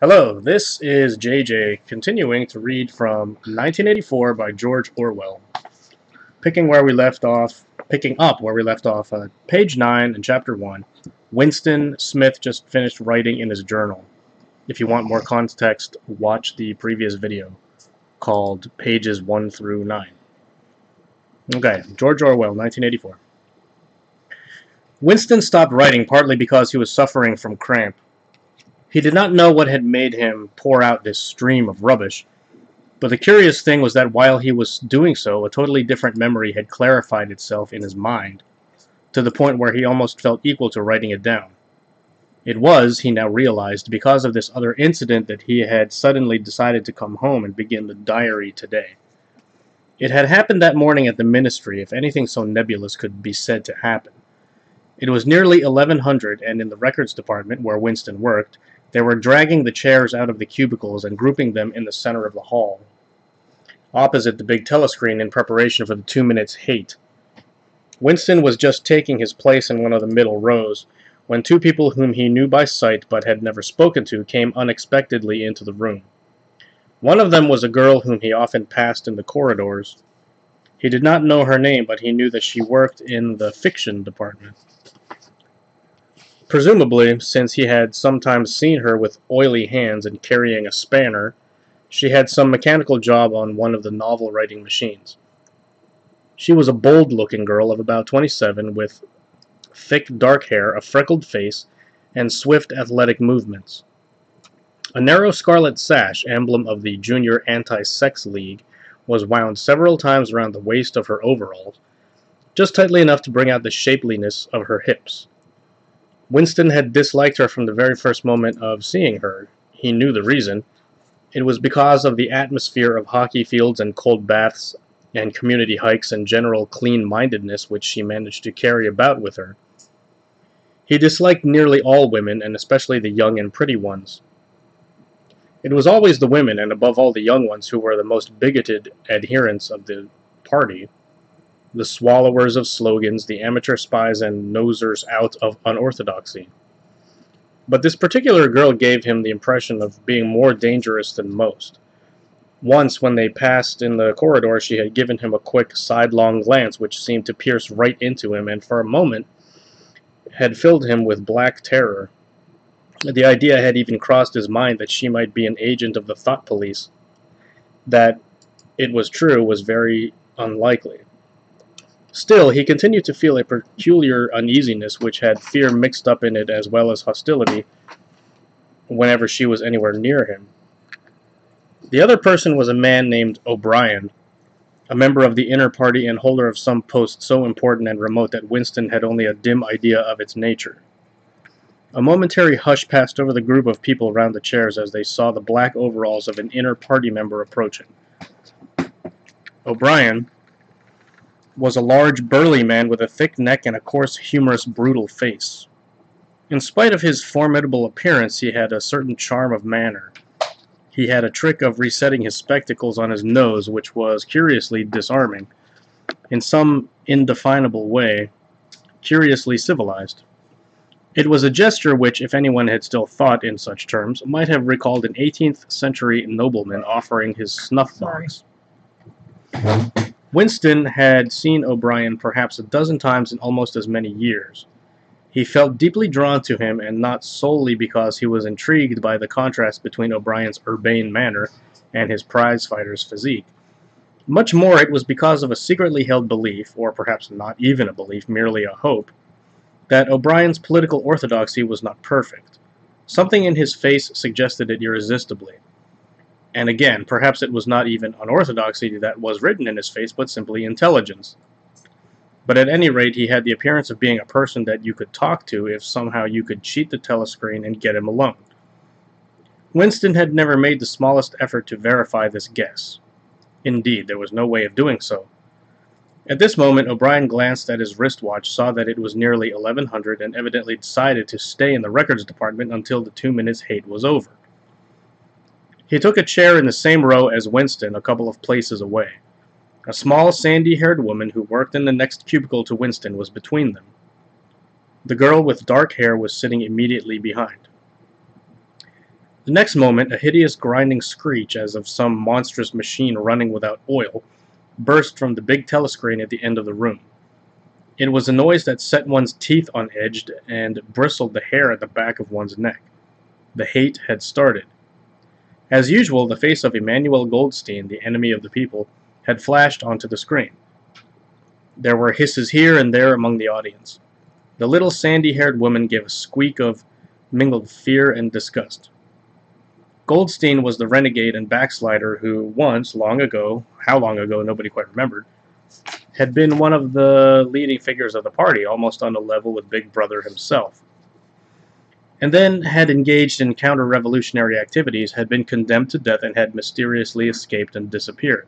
Hello, this is JJ continuing to read from 1984 by George Orwell. Picking where we left off, picking up where we left off, uh, page 9 in chapter 1. Winston Smith just finished writing in his journal. If you want more context, watch the previous video called pages 1 through 9. Okay, George Orwell, 1984. Winston stopped writing partly because he was suffering from cramp. He did not know what had made him pour out this stream of rubbish, but the curious thing was that while he was doing so, a totally different memory had clarified itself in his mind, to the point where he almost felt equal to writing it down. It was, he now realized, because of this other incident that he had suddenly decided to come home and begin the diary today. It had happened that morning at the ministry, if anything so nebulous could be said to happen. It was nearly 1100, and in the records department, where Winston worked, they were dragging the chairs out of the cubicles and grouping them in the center of the hall, opposite the big telescreen in preparation for the two minutes hate. Winston was just taking his place in one of the middle rows when two people whom he knew by sight but had never spoken to came unexpectedly into the room. One of them was a girl whom he often passed in the corridors. He did not know her name, but he knew that she worked in the fiction department. Presumably, since he had sometimes seen her with oily hands and carrying a spanner, she had some mechanical job on one of the novel writing machines. She was a bold looking girl of about 27 with thick dark hair, a freckled face, and swift athletic movements. A narrow scarlet sash, emblem of the Junior Anti-Sex League, was wound several times around the waist of her overalls, just tightly enough to bring out the shapeliness of her hips. Winston had disliked her from the very first moment of seeing her. He knew the reason. It was because of the atmosphere of hockey fields and cold baths and community hikes and general clean-mindedness which she managed to carry about with her. He disliked nearly all women, and especially the young and pretty ones. It was always the women, and above all the young ones, who were the most bigoted adherents of the party the swallowers of slogans, the amateur spies and nosers out of unorthodoxy. But this particular girl gave him the impression of being more dangerous than most. Once, when they passed in the corridor, she had given him a quick, sidelong glance which seemed to pierce right into him, and for a moment had filled him with black terror. The idea had even crossed his mind that she might be an agent of the thought police. That it was true was very unlikely. Still, he continued to feel a peculiar uneasiness which had fear mixed up in it as well as hostility whenever she was anywhere near him. The other person was a man named O'Brien, a member of the inner party and holder of some post so important and remote that Winston had only a dim idea of its nature. A momentary hush passed over the group of people round the chairs as they saw the black overalls of an inner party member approaching. O'Brien, was a large, burly man with a thick neck and a coarse, humorous, brutal face. In spite of his formidable appearance, he had a certain charm of manner. He had a trick of resetting his spectacles on his nose, which was curiously disarming. In some indefinable way, curiously civilized. It was a gesture which, if anyone had still thought in such terms, might have recalled an 18th century nobleman offering his snuff box. Winston had seen O'Brien perhaps a dozen times in almost as many years. He felt deeply drawn to him, and not solely because he was intrigued by the contrast between O'Brien's urbane manner and his prize-fighter's physique. Much more it was because of a secretly held belief, or perhaps not even a belief, merely a hope, that O'Brien's political orthodoxy was not perfect. Something in his face suggested it irresistibly. And again, perhaps it was not even unorthodoxy that was written in his face, but simply intelligence. But at any rate, he had the appearance of being a person that you could talk to if somehow you could cheat the telescreen and get him alone. Winston had never made the smallest effort to verify this guess. Indeed, there was no way of doing so. At this moment, O'Brien glanced at his wristwatch, saw that it was nearly 1100, and evidently decided to stay in the records department until the two minutes hate was over. He took a chair in the same row as Winston, a couple of places away. A small, sandy-haired woman who worked in the next cubicle to Winston was between them. The girl with dark hair was sitting immediately behind. The next moment, a hideous grinding screech, as of some monstrous machine running without oil, burst from the big telescreen at the end of the room. It was a noise that set one's teeth on edge and bristled the hair at the back of one's neck. The hate had started. As usual, the face of Emmanuel Goldstein, the enemy of the people, had flashed onto the screen. There were hisses here and there among the audience. The little sandy-haired woman gave a squeak of mingled fear and disgust. Goldstein was the renegade and backslider who once, long ago, how long ago nobody quite remembered, had been one of the leading figures of the party, almost on a level with Big Brother himself. And then had engaged in counter-revolutionary activities, had been condemned to death, and had mysteriously escaped and disappeared.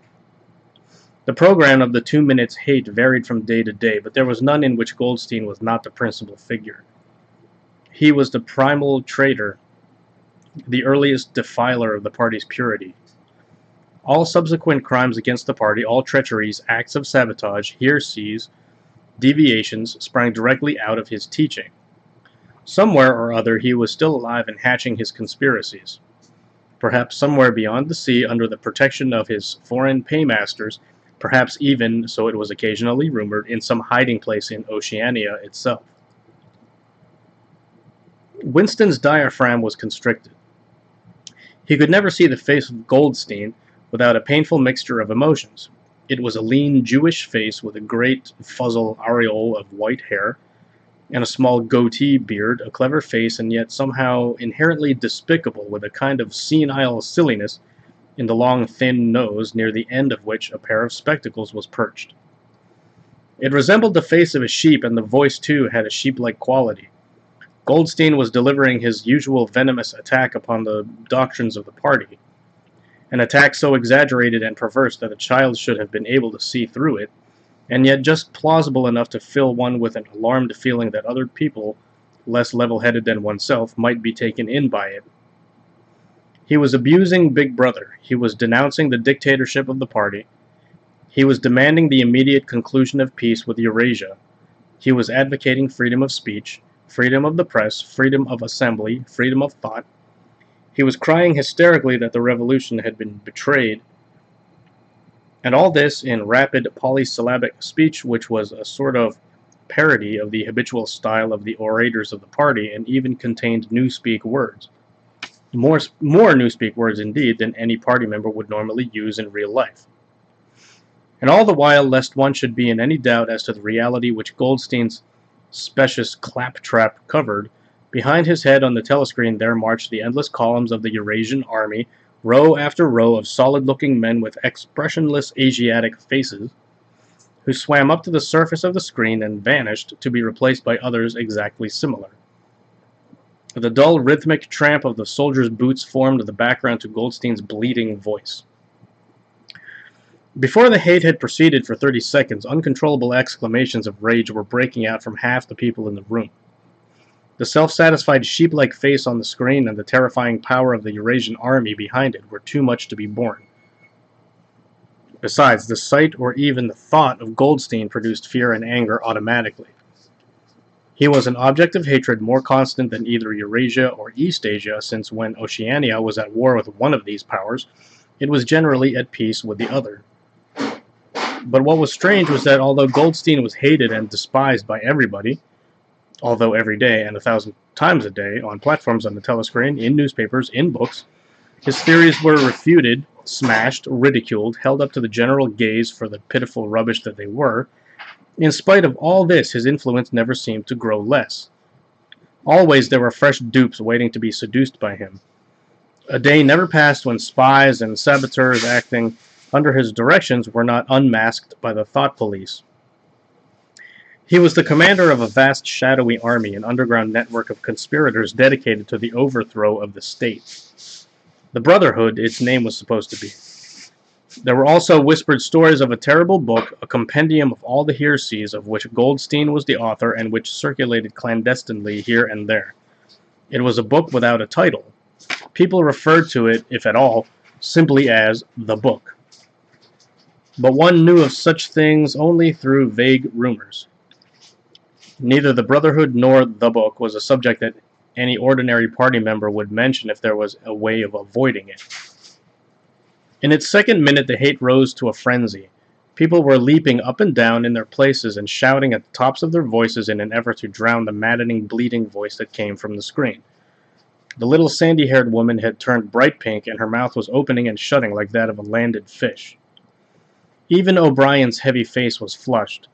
The program of the Two Minutes Hate varied from day to day, but there was none in which Goldstein was not the principal figure. He was the primal traitor, the earliest defiler of the party's purity. All subsequent crimes against the party, all treacheries, acts of sabotage, heresies, deviations, sprang directly out of his teaching. Somewhere or other he was still alive and hatching his conspiracies. Perhaps somewhere beyond the sea, under the protection of his foreign paymasters, perhaps even, so it was occasionally rumored, in some hiding place in Oceania itself. Winston's diaphragm was constricted. He could never see the face of Goldstein without a painful mixture of emotions. It was a lean Jewish face with a great fuzzle aureole of white hair, and a small goatee beard, a clever face, and yet somehow inherently despicable, with a kind of senile silliness in the long thin nose, near the end of which a pair of spectacles was perched. It resembled the face of a sheep, and the voice too had a sheep-like quality. Goldstein was delivering his usual venomous attack upon the doctrines of the party, an attack so exaggerated and perverse that a child should have been able to see through it, and yet just plausible enough to fill one with an alarmed feeling that other people, less level-headed than oneself, might be taken in by it. He was abusing Big Brother. He was denouncing the dictatorship of the party. He was demanding the immediate conclusion of peace with Eurasia. He was advocating freedom of speech, freedom of the press, freedom of assembly, freedom of thought. He was crying hysterically that the revolution had been betrayed. And all this in rapid polysyllabic speech, which was a sort of parody of the habitual style of the orators of the party and even contained newspeak words more, more Newspeak words indeed than any party member would normally use in real life. And all the while, lest one should be in any doubt as to the reality which Goldstein's specious claptrap covered, behind his head on the telescreen there marched the endless columns of the Eurasian army, row after row of solid-looking men with expressionless Asiatic faces, who swam up to the surface of the screen and vanished to be replaced by others exactly similar. The dull, rhythmic tramp of the soldier's boots formed the background to Goldstein's bleating voice. Before the hate had proceeded for 30 seconds, uncontrollable exclamations of rage were breaking out from half the people in the room. The self-satisfied sheep-like face on the screen and the terrifying power of the Eurasian army behind it were too much to be borne. Besides, the sight or even the thought of Goldstein produced fear and anger automatically. He was an object of hatred more constant than either Eurasia or Eastasia, since when Oceania was at war with one of these powers, it was generally at peace with the other. But what was strange was that although Goldstein was hated and despised by everybody, although every day and a thousand times a day, on platforms on the telescreen, in newspapers, in books, his theories were refuted, smashed, ridiculed, held up to the general gaze for the pitiful rubbish that they were, in spite of all this, his influence never seemed to grow less. Always there were fresh dupes waiting to be seduced by him. A day never passed when spies and saboteurs acting under his directions were not unmasked by the thought police. He was the commander of a vast shadowy army, an underground network of conspirators dedicated to the overthrow of the state. The Brotherhood, its name was supposed to be. There were also whispered stories of a terrible book, a compendium of all the heresies of which Goldstein was the author and which circulated clandestinely here and there. It was a book without a title. People referred to it, if at all, simply as the book. But one knew of such things only through vague rumors. Neither the Brotherhood nor the book was a subject that any ordinary party member would mention if there was a way of avoiding it. In its second minute, the hate rose to a frenzy. People were leaping up and down in their places and shouting at the tops of their voices in an effort to drown the maddening, bleating voice that came from the screen. The little sandy haired woman had turned bright pink, and her mouth was opening and shutting like that of a landed fish. Even O'Brien's heavy face was flushed.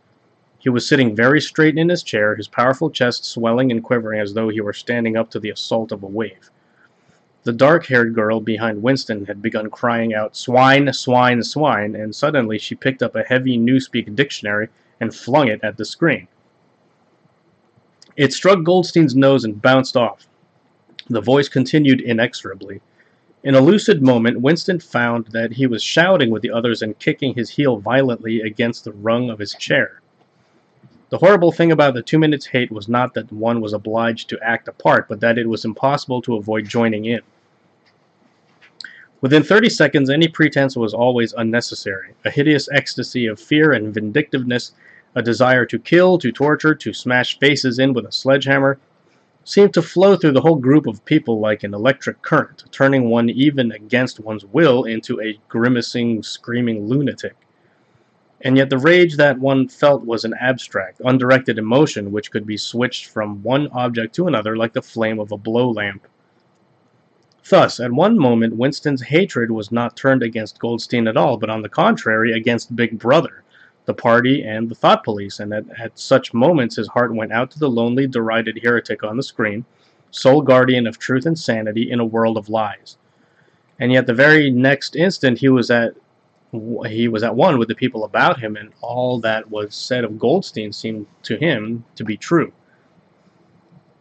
He was sitting very straight in his chair, his powerful chest swelling and quivering as though he were standing up to the assault of a wave. The dark haired girl behind Winston had begun crying out, Swine, swine, swine, and suddenly she picked up a heavy Newspeak dictionary and flung it at the screen. It struck Goldstein's nose and bounced off. The voice continued inexorably. In a lucid moment, Winston found that he was shouting with the others and kicking his heel violently against the rung of his chair. The horrible thing about the two minutes hate was not that one was obliged to act a part, but that it was impossible to avoid joining in. Within 30 seconds, any pretense was always unnecessary. A hideous ecstasy of fear and vindictiveness, a desire to kill, to torture, to smash faces in with a sledgehammer, seemed to flow through the whole group of people like an electric current, turning one even against one's will into a grimacing, screaming lunatic and yet the rage that one felt was an abstract, undirected emotion which could be switched from one object to another like the flame of a blow lamp. Thus, at one moment, Winston's hatred was not turned against Goldstein at all, but on the contrary, against Big Brother, the party, and the thought police, and at, at such moments his heart went out to the lonely, derided heretic on the screen, sole guardian of truth and sanity in a world of lies. And yet the very next instant he was at he was at one with the people about him, and all that was said of Goldstein seemed to him to be true.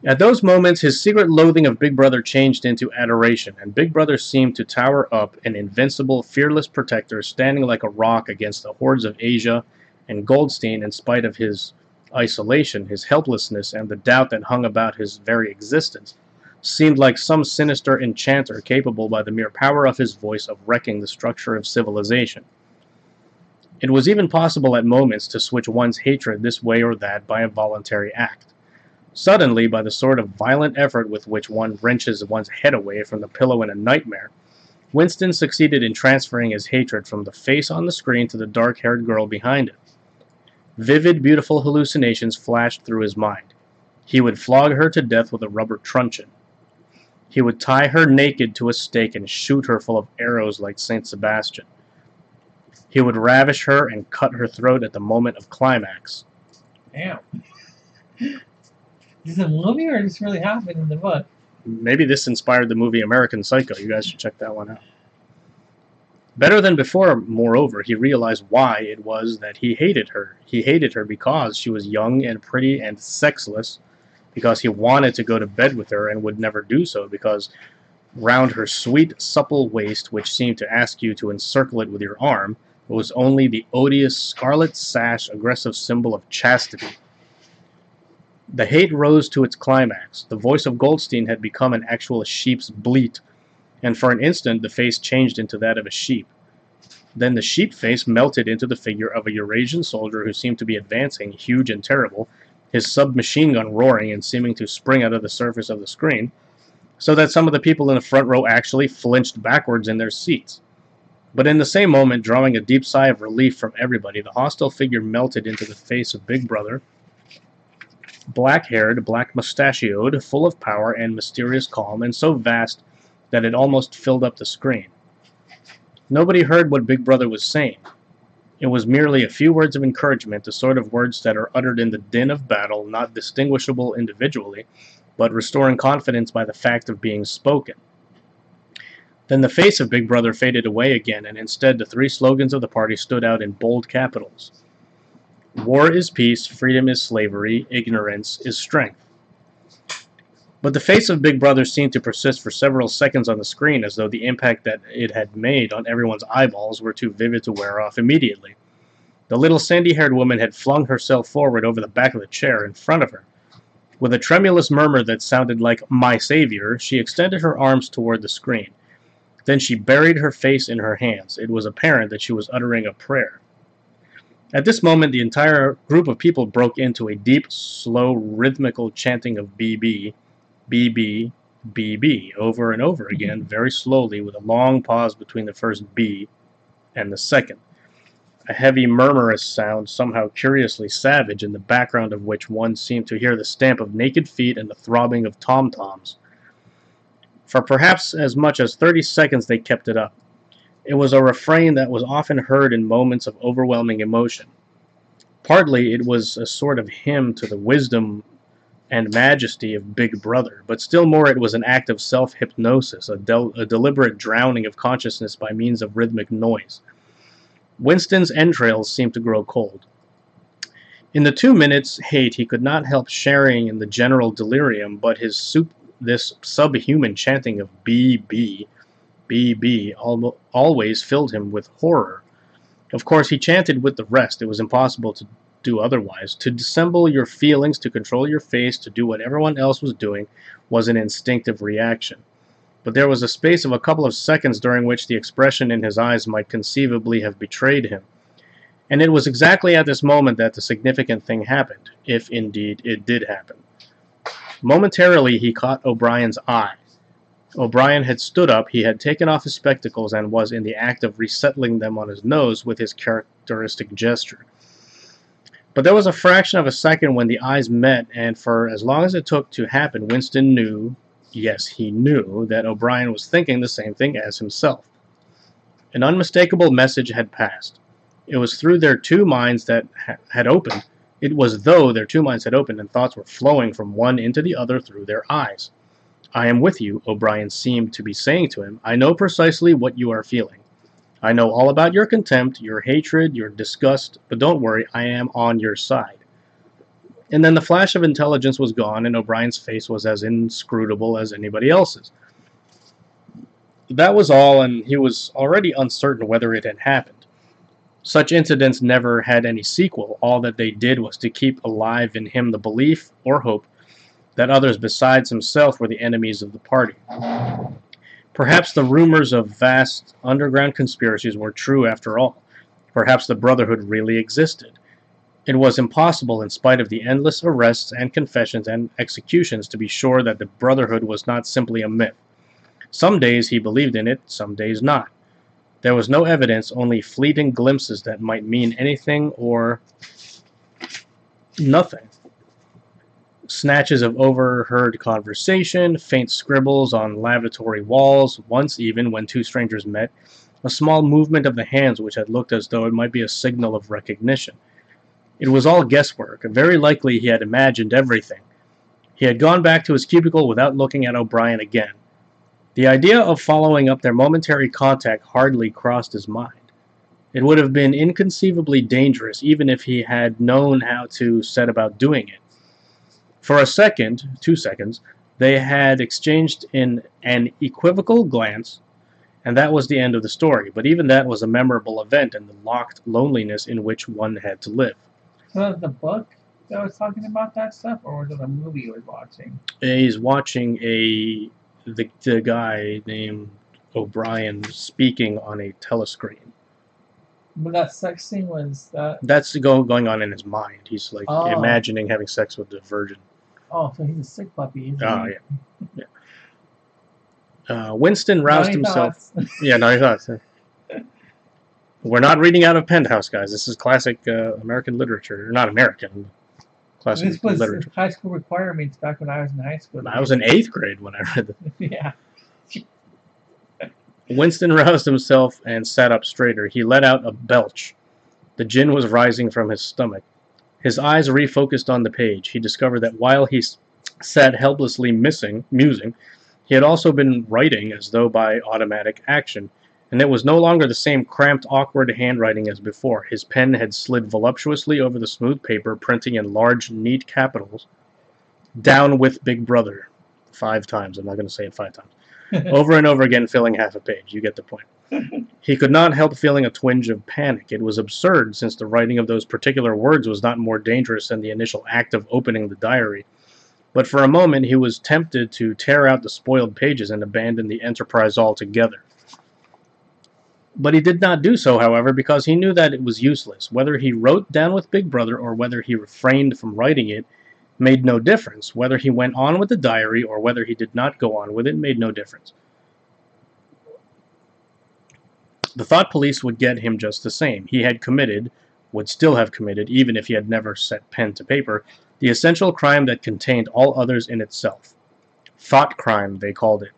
At those moments, his secret loathing of Big Brother changed into adoration, and Big Brother seemed to tower up an invincible, fearless protector standing like a rock against the hordes of Asia, and Goldstein, in spite of his isolation, his helplessness, and the doubt that hung about his very existence, seemed like some sinister enchanter capable by the mere power of his voice of wrecking the structure of civilization. It was even possible at moments to switch one's hatred this way or that by a voluntary act. Suddenly, by the sort of violent effort with which one wrenches one's head away from the pillow in a nightmare, Winston succeeded in transferring his hatred from the face on the screen to the dark haired girl behind him. Vivid, beautiful hallucinations flashed through his mind. He would flog her to death with a rubber truncheon. He would tie her naked to a stake and shoot her full of arrows like St. Sebastian. He would ravish her and cut her throat at the moment of climax. Damn. Is this a movie or is this really happened in the book? Maybe this inspired the movie American Psycho. You guys should check that one out. Better than before, moreover, he realized why it was that he hated her. He hated her because she was young and pretty and sexless, because he wanted to go to bed with her and would never do so because round her sweet, supple waist, which seemed to ask you to encircle it with your arm, was only the odious scarlet sash aggressive symbol of chastity. The hate rose to its climax. The voice of Goldstein had become an actual sheep's bleat, and for an instant the face changed into that of a sheep. Then the sheep face melted into the figure of a Eurasian soldier who seemed to be advancing, huge and terrible, his submachine gun roaring and seeming to spring out of the surface of the screen, so that some of the people in the front row actually flinched backwards in their seats. But in the same moment, drawing a deep sigh of relief from everybody, the hostile figure melted into the face of Big Brother, black-haired, black-mustachioed, full of power and mysterious calm, and so vast that it almost filled up the screen. Nobody heard what Big Brother was saying, it was merely a few words of encouragement, the sort of words that are uttered in the din of battle, not distinguishable individually, but restoring confidence by the fact of being spoken. Then the face of Big Brother faded away again, and instead the three slogans of the party stood out in bold capitals. War is peace, freedom is slavery, ignorance is strength. But the face of Big Brother seemed to persist for several seconds on the screen as though the impact that it had made on everyone's eyeballs were too vivid to wear off immediately. The little sandy-haired woman had flung herself forward over the back of the chair in front of her. With a tremulous murmur that sounded like, my savior, she extended her arms toward the screen. Then she buried her face in her hands. It was apparent that she was uttering a prayer. At this moment, the entire group of people broke into a deep, slow, rhythmical chanting of BB, BB, BB, over and over again, very slowly, with a long pause between the first B and the second. A heavy murmurous sound, somehow curiously savage, in the background of which one seemed to hear the stamp of naked feet and the throbbing of tom-toms. For perhaps as much as thirty seconds they kept it up. It was a refrain that was often heard in moments of overwhelming emotion. Partly it was a sort of hymn to the wisdom and majesty of Big Brother, but still more it was an act of self-hypnosis, a, del- a deliberate drowning of consciousness by means of rhythmic noise. Winston's entrails seemed to grow cold. In the two minutes hate he could not help sharing in the general delirium, but his sup- this subhuman chanting of BB, BB al- always filled him with horror. Of course, he chanted with the rest. It was impossible to do otherwise. To dissemble your feelings, to control your face, to do what everyone else was doing, was an instinctive reaction. But there was a space of a couple of seconds during which the expression in his eyes might conceivably have betrayed him. And it was exactly at this moment that the significant thing happened, if indeed it did happen. Momentarily he caught O'Brien's eye. O'Brien had stood up, he had taken off his spectacles, and was in the act of resettling them on his nose with his characteristic gesture. But there was a fraction of a second when the eyes met, and for as long as it took to happen, Winston knew, yes, he knew, that O'Brien was thinking the same thing as himself. An unmistakable message had passed. It was through their two minds that ha- had opened. It was though their two minds had opened and thoughts were flowing from one into the other through their eyes. I am with you, O'Brien seemed to be saying to him. I know precisely what you are feeling. I know all about your contempt, your hatred, your disgust, but don't worry, I am on your side. And then the flash of intelligence was gone, and O'Brien's face was as inscrutable as anybody else's. That was all, and he was already uncertain whether it had happened. Such incidents never had any sequel. All that they did was to keep alive in him the belief or hope that others besides himself were the enemies of the party. Perhaps the rumors of vast underground conspiracies were true after all. Perhaps the Brotherhood really existed. It was impossible, in spite of the endless arrests and confessions and executions, to be sure that the Brotherhood was not simply a myth. Some days he believed in it, some days not. There was no evidence, only fleeting glimpses that might mean anything or nothing. Snatches of overheard conversation, faint scribbles on lavatory walls, once even, when two strangers met, a small movement of the hands which had looked as though it might be a signal of recognition. It was all guesswork. Very likely he had imagined everything. He had gone back to his cubicle without looking at O'Brien again. The idea of following up their momentary contact hardly crossed his mind. It would have been inconceivably dangerous even if he had known how to set about doing it. For a second, two seconds, they had exchanged in an equivocal glance, and that was the end of the story. But even that was a memorable event in the locked loneliness in which one had to live. So the book that was talking about that stuff, or was it a movie you were watching? He's watching a the, the guy named O'Brien speaking on a telescreen. But that sex scene was that. That's go, going on in his mind. He's like Oh. imagining having sex with the virgin. Oh, so he's a sick puppy. Oh he? yeah. yeah. Uh, Winston roused himself. thoughts. Yeah, no, he thought. We're not reading out of Penthouse, guys. This is classic uh, American literature. Not American, classic This was literature. high school requirements back when I was in high school. I was in eighth grade when I read this. yeah. Winston roused himself and sat up straighter. He let out a belch. The gin was rising from his stomach. His eyes refocused on the page. He discovered that while he sat helplessly missing, musing, he had also been writing as though by automatic action, and it was no longer the same cramped, awkward handwriting as before. His pen had slid voluptuously over the smooth paper, printing in large, neat capitals, "Down with Big Brother," five times. I'm not going to say it five times over and over again, filling half a page. You get the point. He could not help feeling a twinge of panic. It was absurd, since the writing of those particular words was not more dangerous than the initial act of opening the diary. But for a moment he was tempted to tear out the spoiled pages and abandon the enterprise altogether. But he did not do so, however, because he knew that it was useless. Whether he wrote down with Big Brother or whether he refrained from writing it made no difference. Whether he went on with the diary or whether he did not go on with it made no difference. The thought police would get him just the same. He had committed, would still have committed, even if he had never set pen to paper, the essential crime that contained all others in itself. Thought crime, they called it.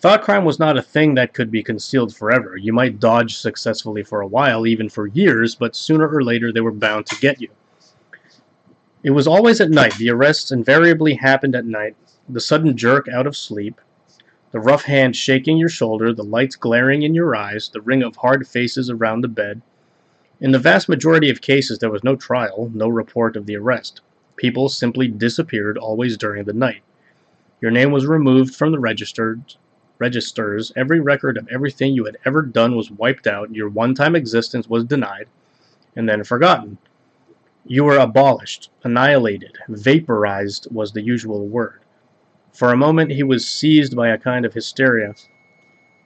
Thought crime was not a thing that could be concealed forever. You might dodge successfully for a while, even for years, but sooner or later they were bound to get you. It was always at night. The arrests invariably happened at night. The sudden jerk out of sleep, the rough hand shaking your shoulder, the lights glaring in your eyes, the ring of hard faces around the bed. In the vast majority of cases, there was no trial, no report of the arrest. People simply disappeared always during the night. Your name was removed from the registered registers. Every record of everything you had ever done was wiped out. Your one-time existence was denied and then forgotten. You were abolished, annihilated, vaporized was the usual word. For a moment he was seized by a kind of hysteria.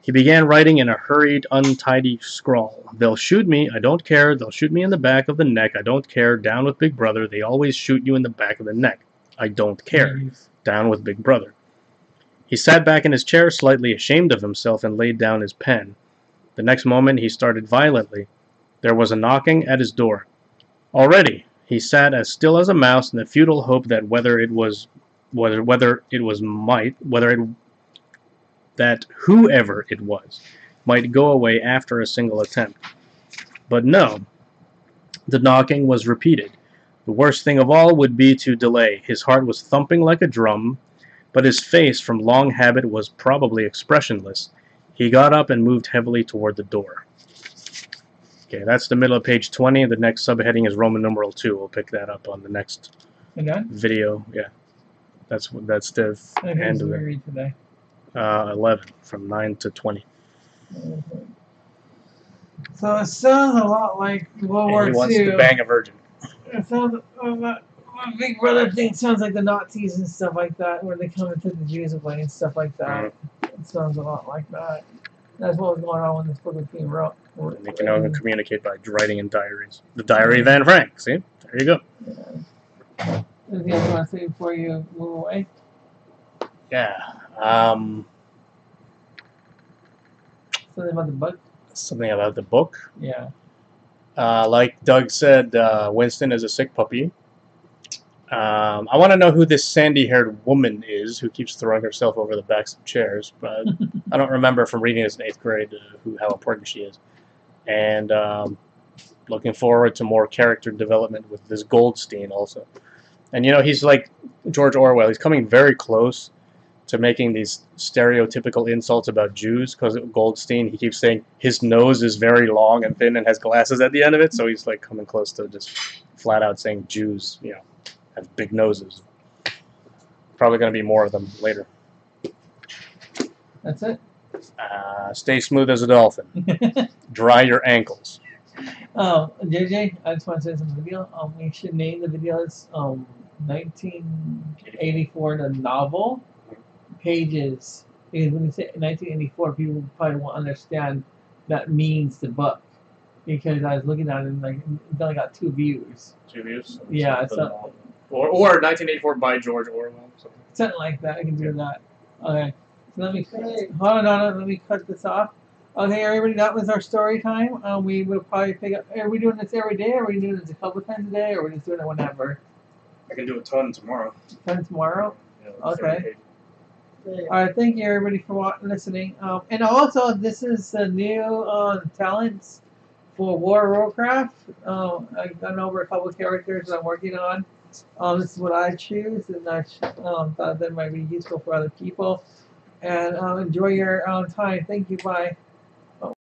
He began writing in a hurried, untidy scrawl. They'll shoot me, I don't care. They'll shoot me in the back of the neck, I don't care. Down with Big Brother, they always shoot you in the back of the neck. I don't care. Down with Big Brother. He sat back in his chair, slightly ashamed of himself, and laid down his pen. The next moment he started violently. There was a knocking at his door. Already, he sat as still as a mouse in the futile hope that whether it was whether whether it was might whether it that whoever it was might go away after a single attempt. But no. The knocking was repeated. The worst thing of all would be to delay. His heart was thumping like a drum, but his face, from long habit, was probably expressionless. He got up and moved heavily toward the door. Okay, that's the middle of page 20. The next subheading is Roman numeral 2. We'll pick that up on the next video. Yeah, that's that's the Okay, end of it. today. Uh, 11 from 9 to 20. So it sounds a lot like World And War he wants II. to bang a virgin. It sounds uh, that- that Big Brother thing sounds like the Nazis and stuff like that, where they come into the Jews away and stuff like that. It sounds a lot like that. That's what was going on when this book was being wrote. And they can only communicate by writing in diaries. The Diary of Anne Frank. See? There you go. Anything else you want to say before you move away? Yeah. Um, Something about the book? something about the book. Yeah. Uh, like Doug said, uh, Winston is a sick puppy. Um, I want to know who this sandy-haired woman is who keeps throwing herself over the backs of chairs, but I don't remember from reading this in eighth grade uh, who how important she is. And um, looking forward to more character development with this Goldstein also. And you know, he's like George Orwell. He's coming very close to making these stereotypical insults about Jews because Goldstein he keeps saying his nose is very long and thin and has glasses at the end of it, so he's like coming close to just flat out saying Jews, you know, have big noses. Probably going to be more of them later. That's it? Uh, stay smooth as a dolphin. Dry your ankles. um, JJ, I just want to say something. The video, um, we should name the video as um, 1984, the novel pages. Because when you say 1984, people probably won't understand that means the book. Because I was looking at it and like it only got two views. Two views. Yeah, so Or, or 1984 by George Orwell. something. something like that. I can do that. Okay. So let me hold on, on, let me cut this off. Okay, everybody, that was our story time. Um, we will probably pick up. Are we doing this every day? Or are we doing this a couple times a day? Or are we just doing it whenever? I can do a ton tomorrow. Time tomorrow. Yeah, Okay. All right, thank you everybody for listening. Um, and also, this is the new uh, talents for World of Warcraft. Um, I've gone over a couple of characters I'm working on. Um, this is what I choose, and I um, thought that might be useful for other people. And um, enjoy your um, time. Thank you. Bye.